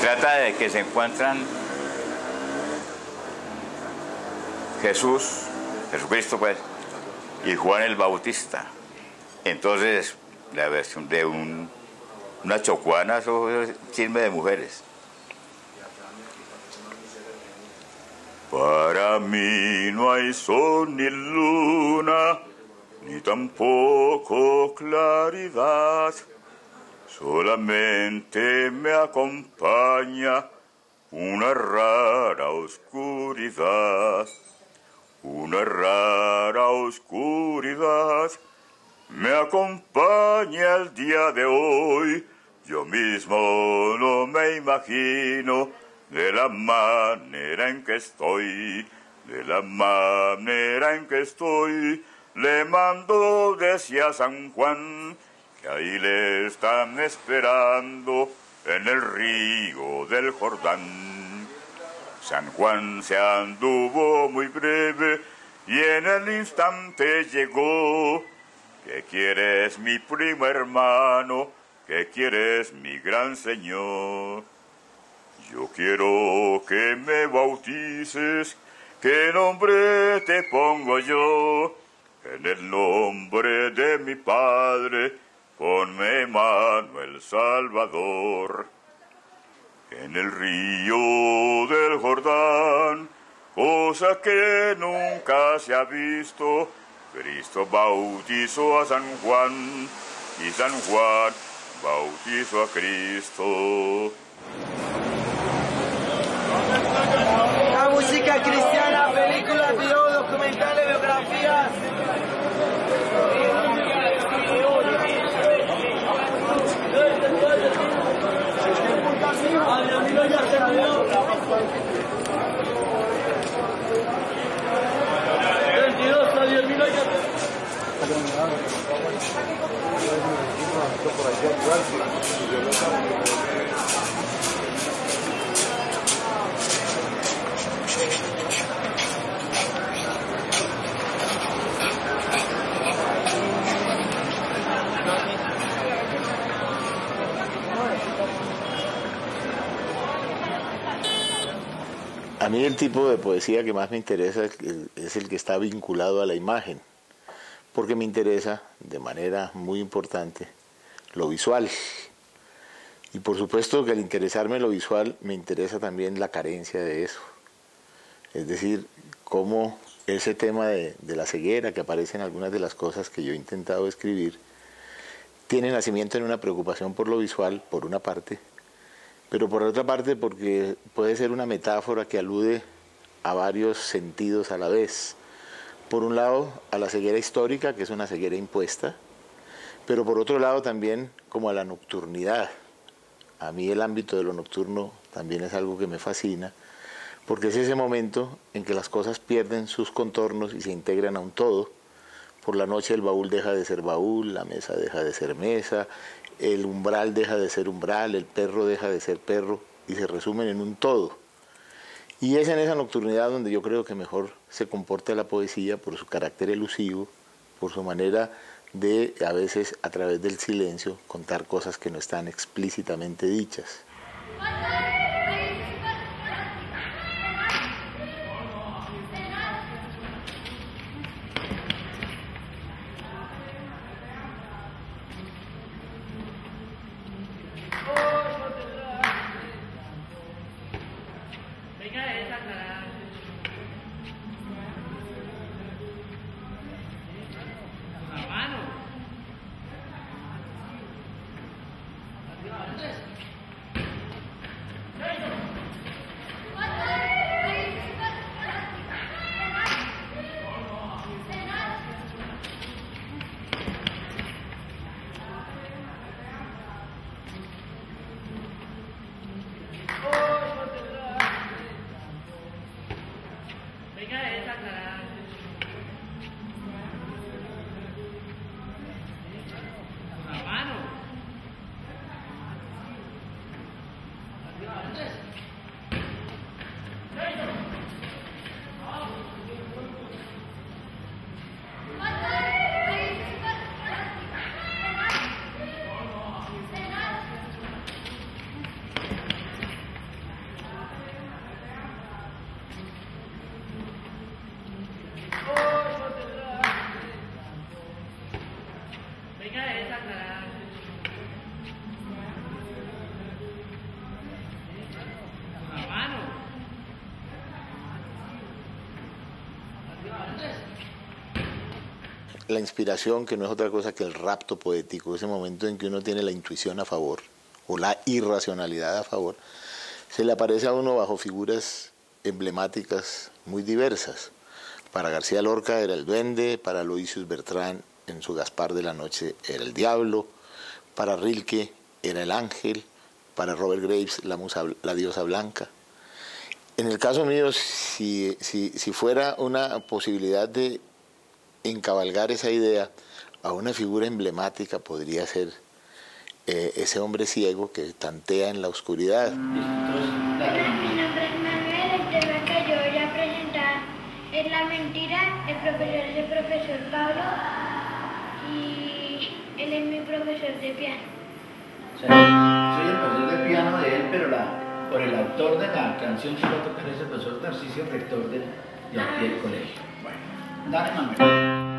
trata de que se encuentran Jesús, Jesucristo pues, y Juan el Bautista. Entonces, la versión de un, una chocuana, eso es de mujeres. Para mí no hay sol ni luna, ni tampoco claridad. Solamente me acompaña una rara oscuridad. Una rara oscuridad me acompaña el día de hoy. Yo mismo no me imagino de la manera en que estoy, de la manera en que estoy. Le mando decía San Juan que ahí le están esperando en el río del Jordán. San Juan se anduvo muy breve y en el instante llegó. ¿Qué quieres, mi primo hermano? ¿Qué quieres, mi gran señor? Yo quiero que me bautices. ¿Qué nombre te pongo yo? En el nombre de mi Padre, ponme Manuel Salvador en el río del Jordán, cosa que nunca se ha visto. Cristo bautizó a San Juan y San Juan bautizó a Cristo. La música cristiana, películas, A mí el tipo de poesía que más me interesa es el que está vinculado a la imagen, porque me interesa de manera muy importante lo visual. Y por supuesto que al interesarme lo visual me interesa también la carencia de eso. Es decir, cómo ese tema de, la ceguera que aparece en algunas de las cosas que yo he intentado escribir, tiene nacimiento en una preocupación por lo visual, por una parte, pero por otra parte porque puede ser una metáfora que alude a varios sentidos a la vez. Por un lado, a la ceguera histórica, que es una ceguera impuesta, pero por otro lado también como a la nocturnidad. A mí el ámbito de lo nocturno también es algo que me fascina, porque es ese momento en que las cosas pierden sus contornos y se integran a un todo. Por la noche el baúl deja de ser baúl, la mesa deja de ser mesa, el umbral deja de ser umbral, el perro deja de ser perro y se resumen en un todo. Y es en esa nocturnidad donde yo creo que mejor se comporta la poesía por su carácter elusivo, por su manera de a veces a través del silencio contar cosas que no están explícitamente dichas. La inspiración, que no es otra cosa que el rapto poético, ese momento en que uno tiene la intuición a favor o la irracionalidad a favor, se le aparece a uno bajo figuras emblemáticas muy diversas. Para García Lorca era el duende, para Aloysius Bertrán en su Gaspar de la Noche era el diablo, para Rilke era el ángel, para Robert Graves la, musa, la diosa blanca. En el caso mío, si, si, si fuera una posibilidad de encabalgar esa idea a una figura emblemática podría ser eh, ese hombre ciego que tantea en la oscuridad. Mi nombre es Manuel, el tema que yo voy a presentar es La Mentira, el profesor es el profesor Pablo y él es mi profesor de piano. Soy el profesor de piano de él, pero por el autor de la canción a tocar es el profesor Tarcisio, rector de, de aquí del colegio. Bueno, dale Manuel.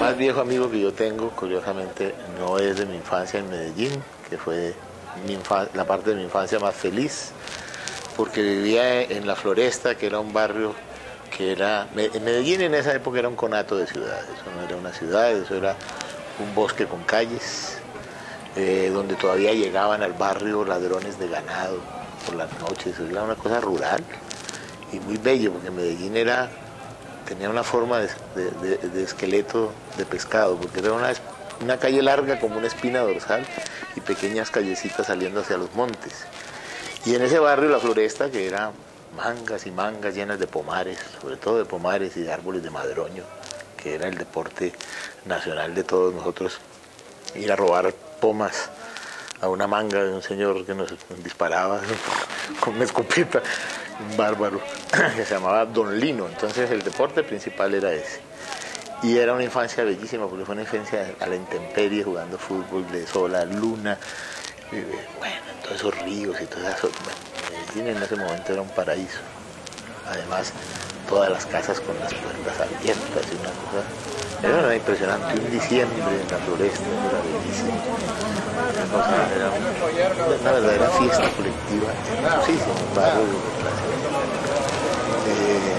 Más viejo amigo que yo tengo, curiosamente, no es de mi infancia en Medellín, que fue mi la parte de mi infancia más feliz, porque vivía en la Floresta, que era un barrio que era... Medellín en esa época era un conato de ciudad, eso no era una ciudad, eso era un bosque con calles, eh, donde todavía llegaban al barrio ladrones de ganado por las noches, era una cosa rural y muy bello, porque Medellín era tenía una forma de, de- de- esqueleto de pescado, porque era una, una calle larga como una espina dorsal y pequeñas callecitas saliendo hacia los montes. Y en ese barrio, la floresta, que era mangas y mangas llenas de pomares, sobre todo de pomares y de árboles de madroño, que era el deporte nacional de todos nosotros, ir a robar pomas a una manga de un señor que nos disparaba con una escopeta, un bárbaro, que se llamaba Don Lino. Entonces el deporte principal era ese. Y era una infancia bellísima, porque fue una infancia a la intemperie, jugando fútbol de sol luna, y, eh, bueno, todos esos ríos y eso. Bueno, En ese momento era un paraíso. Además, todas las casas con las puertas abiertas y una cosa. Era impresionante. Un diciembre en la floresta, era bellísimo. Una, era una, verdadera fiesta colectiva, hermosísimo, barrio de. Eh,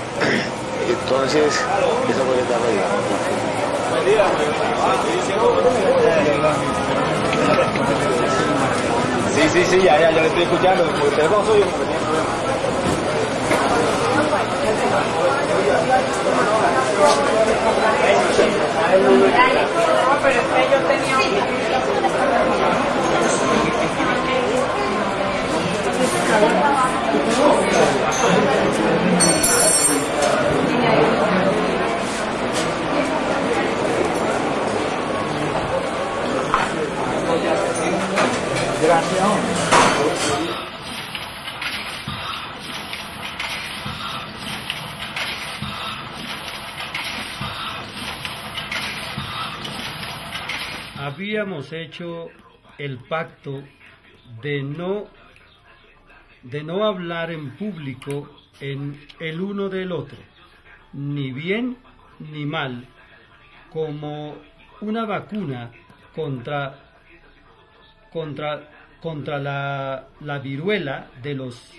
entonces, eso fue la etapa, digamos, sí, sí, ya, ya, ya le estoy escuchando. Porque tiene problemas. pero es que yo tenía habíamos hecho el pacto de no de no hablar en público en el uno del otro, ni bien ni mal, como una vacuna contra contra contra la, la viruela de los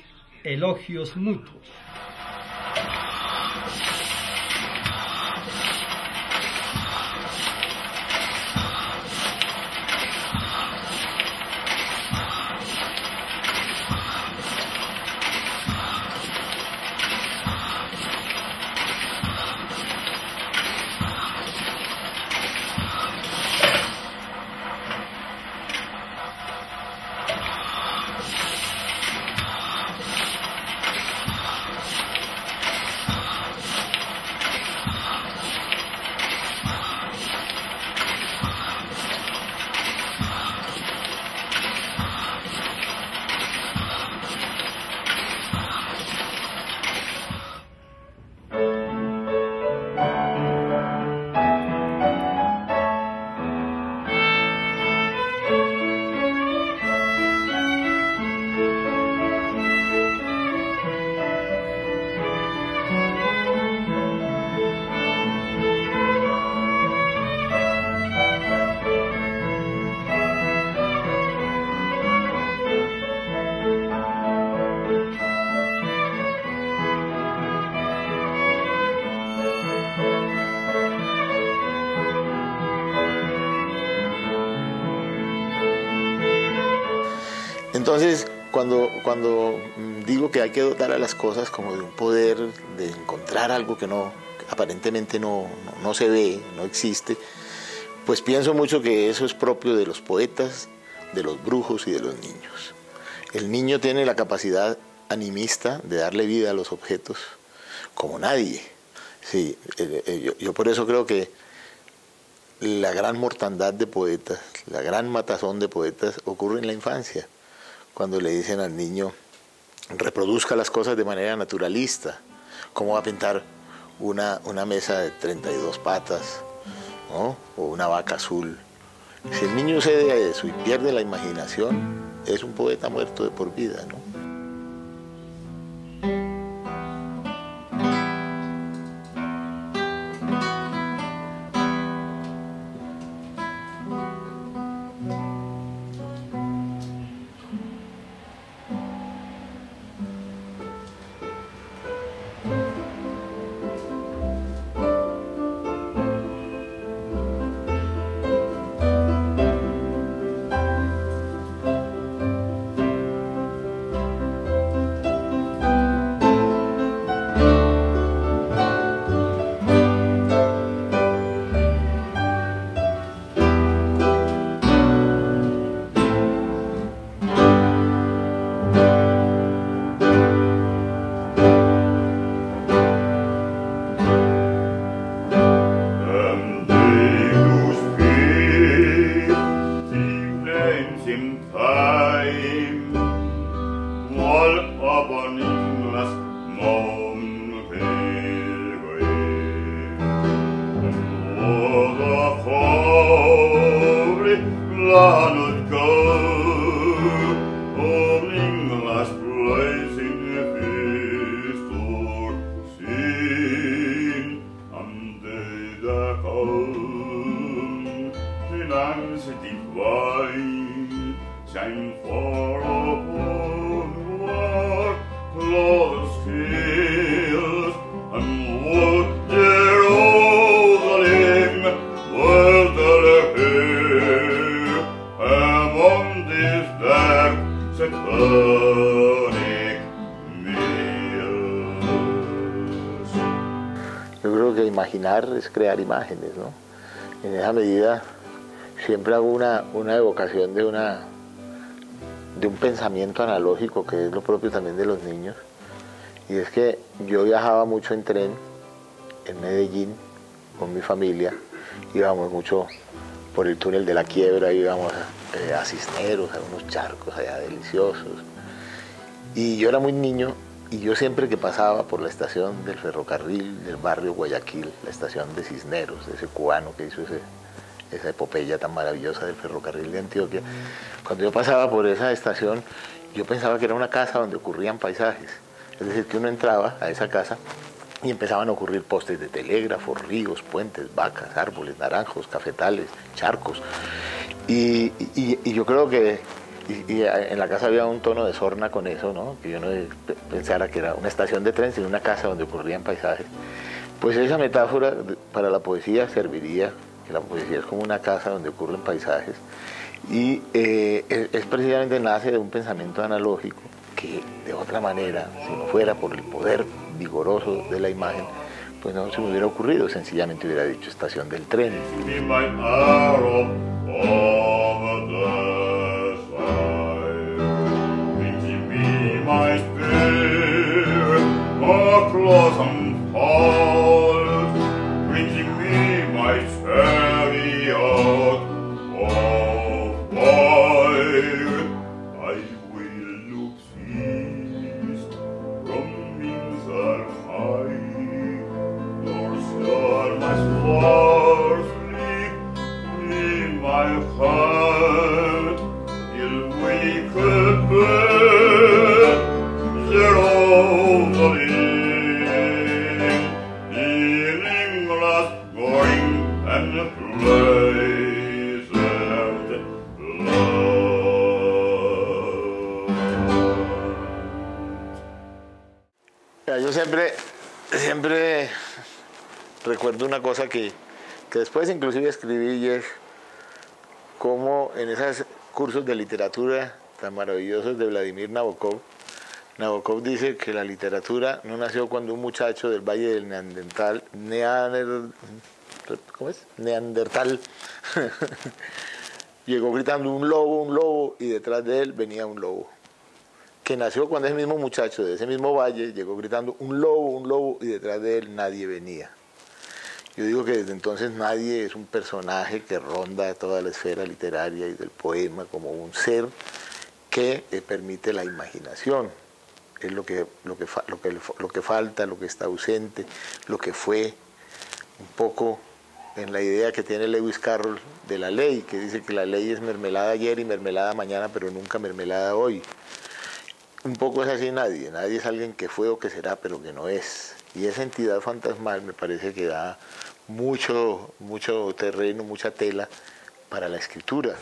elogios mutuos. Entonces, cuando, cuando mm, digo que hay que dotar a las cosas como de un poder de encontrar algo que no aparentemente no, no, no se ve, no existe, pues pienso mucho que eso es propio de los poetas, de los brujos y de los niños. El niño tiene la capacidad animista de darle vida a los objetos como nadie. Sí, eh, eh, yo, yo por eso creo que la gran mortandad de poetas, la gran matazón de poetas ocurre en la infancia, cuando le dicen al niño, reproduzca las cosas de manera naturalista, cómo va a pintar una, una mesa de 32 patas, ¿no? o una vaca azul. Si el niño cede a eso y pierde la imaginación, es un poeta muerto de por vida, ¿no? time Wall of an endless mountain way Oh, the holy land Yo creo que imaginar es crear imágenes, ¿no? En esa medida siempre hago una, una evocación de, una, de un pensamiento analógico que es lo propio también de los niños. Y es que yo viajaba mucho en tren en Medellín con mi familia, íbamos mucho por el túnel de la quiebra, íbamos eh, a Cisneros, a unos charcos allá deliciosos. Y yo era muy niño y yo siempre que pasaba por la estación del ferrocarril del barrio Guayaquil, la estación de Cisneros, ese cubano que hizo esa epopeya tan maravillosa del ferrocarril de Antioquia, cuando yo pasaba por esa estación, yo pensaba que era una casa donde ocurrían paisajes. Es decir, que uno entraba a esa casa y empezaban a ocurrir postes de telégrafo, ríos, puentes, vacas, árboles, naranjos, cafetales, charcos. Y yo creo que y- y en la casa había un tono de sorna con eso, ¿no? que yo no pe- pensara que era una estación de tren, sino una casa donde ocurrían paisajes. Pues esa metáfora para la poesía serviría, que la poesía es como una casa donde ocurren paisajes, y eh, es precisamente nace de un pensamiento analógico que de otra manera, si no fuera por el poder vigoroso de la imagen, pues no se me hubiera ocurrido, sencillamente hubiera dicho estación del tren. applause después inclusive escribí y es cómo en esos cursos de literatura tan maravillosos de Vladimir Nabokov, Nabokov dice que la literatura no nació cuando un muchacho del Valle del Neandertal, Neander- ¿cómo es? Neandertal llegó gritando un lobo, un lobo y detrás de él venía un lobo que nació cuando ese mismo muchacho de ese mismo valle llegó gritando un lobo, un lobo y detrás de él nadie venía. Yo digo que desde entonces nadie es un personaje que ronda toda la esfera literaria y del poema como un ser que eh, permite la imaginación. Es lo que, lo, que, lo, que, lo que falta, lo que está ausente, lo que fue un poco en la idea que tiene Lewis Carroll de la ley, que dice que la ley es mermelada ayer y mermelada mañana, pero nunca mermelada hoy. Un poco es así nadie, nadie es alguien que fue o que será, pero que no es. Y esa entidad fantasmal me parece que da mucho, mucho terreno, mucha tela para la escritura.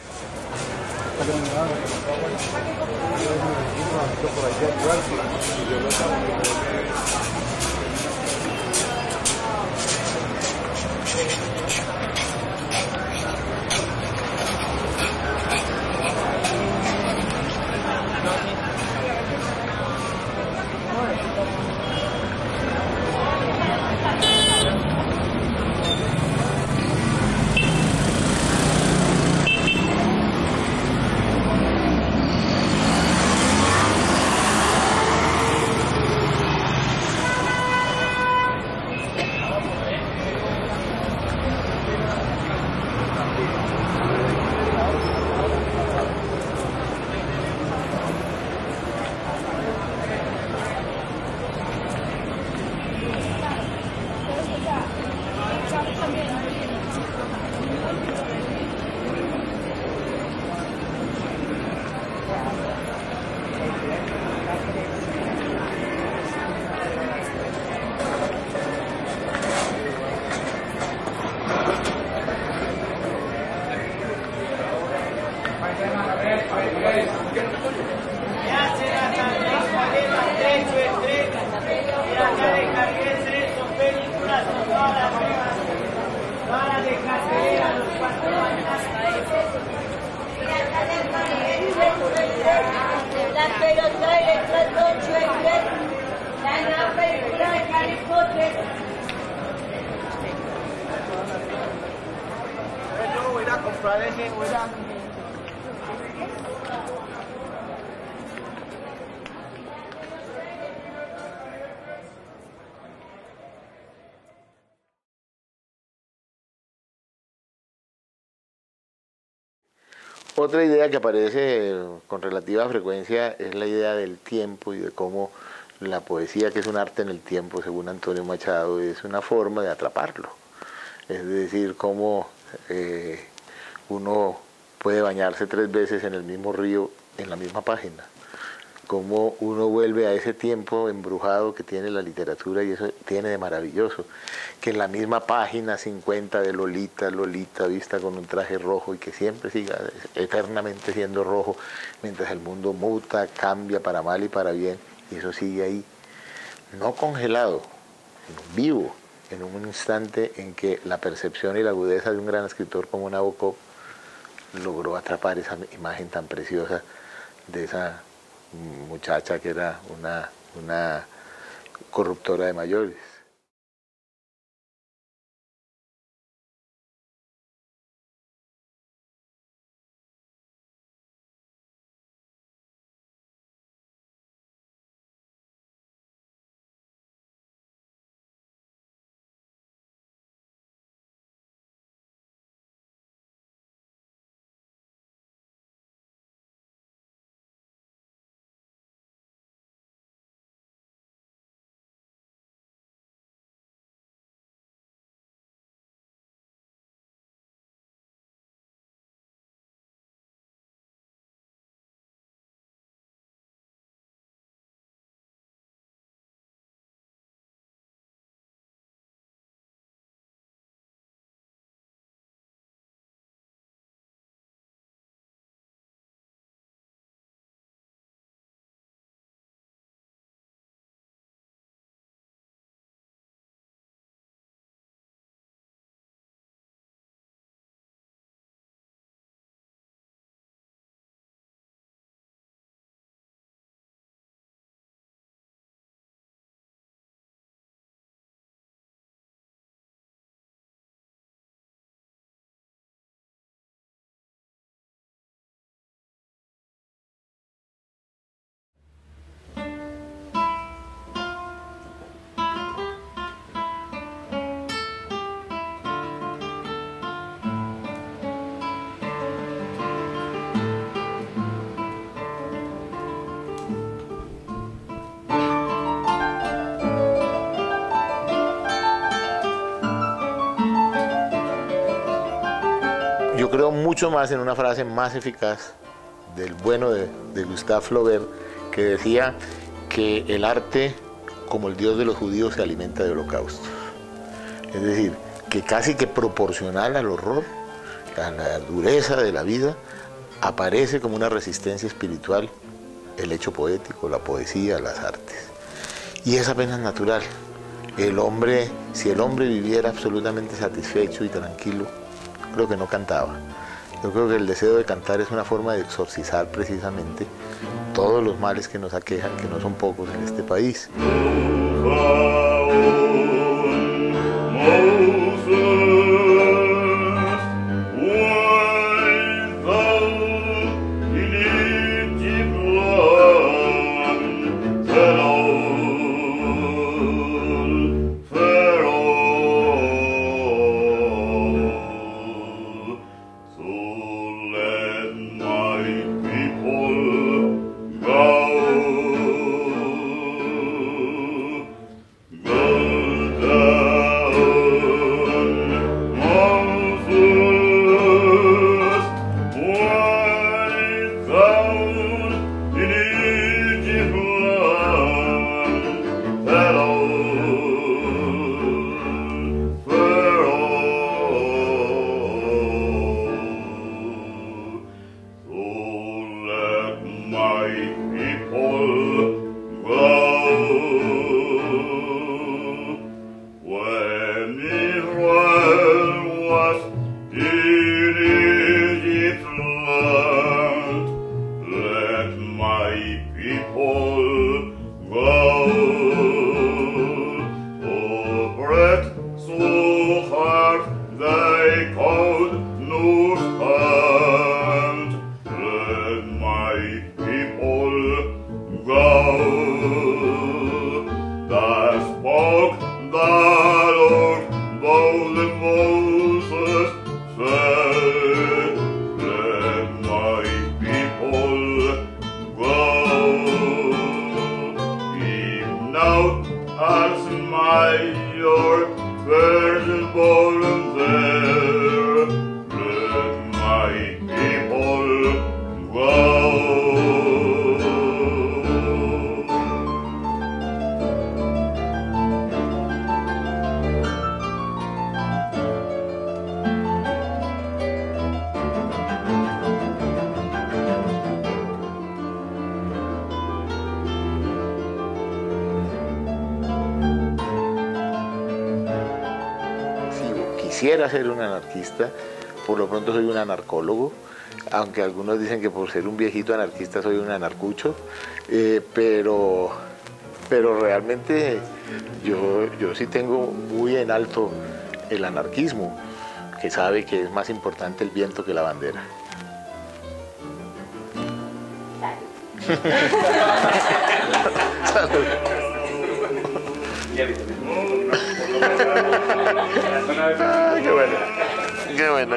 Otra idea que aparece con relativa frecuencia es la idea del tiempo y de cómo la poesía, que es un arte en el tiempo, según Antonio Machado, es una forma de atraparlo. Es decir, cómo eh, uno puede bañarse tres veces en el mismo río, en la misma página. Cómo uno vuelve a ese tiempo embrujado que tiene la literatura y eso tiene de maravilloso. Que en la misma página 50 de Lolita, Lolita vista con un traje rojo y que siempre siga eternamente siendo rojo, mientras el mundo muta, cambia para mal y para bien, y eso sigue ahí, no congelado, sino vivo, en un instante en que la percepción y la agudeza de un gran escritor como Nabokov logró atrapar esa imagen tan preciosa de esa muchacha que era una, una corruptora de mayores. Creo mucho más en una frase más eficaz del bueno de, de Gustave Flaubert, que decía que el arte, como el Dios de los judíos, se alimenta de holocaustos. Es decir, que casi que proporcional al horror, a la dureza de la vida, aparece como una resistencia espiritual el hecho poético, la poesía, las artes. Y es apenas natural. El hombre, si el hombre viviera absolutamente satisfecho y tranquilo, creo que no cantaba. Yo creo que el deseo de cantar es una forma de exorcizar precisamente todos los males que nos aquejan, que no son pocos en este país. Anarquista, por lo pronto soy un anarcólogo, aunque algunos dicen que por ser un viejito anarquista soy un anarcucho, eh, pero, pero realmente yo, yo sí tengo muy en alto el anarquismo, que sabe que es más importante el viento que la bandera. Ah, qué bueno, qué bueno, qué bueno.